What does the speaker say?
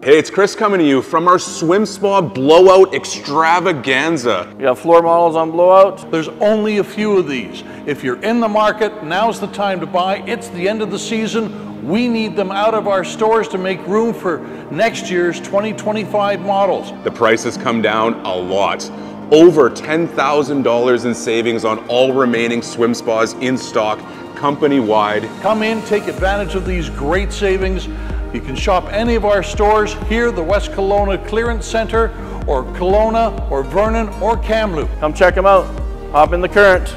Hey, it's Chris coming to you from our Swim Spa Blowout Extravaganza. You got floor models on blowout? There's only a few of these. If you're in the market, now's the time to buy. It's the end of the season. We need them out of our stores to make room for next year's 2025 models. The prices come down a lot. Over $10,000 in savings on all remaining swim spas in stock, company wide. Come in, take advantage of these great savings. You can shop any of our stores here, the West Kelowna Clearance Center, or Kelowna, or Vernon, or Kamloops. Come check them out. Hop in the current.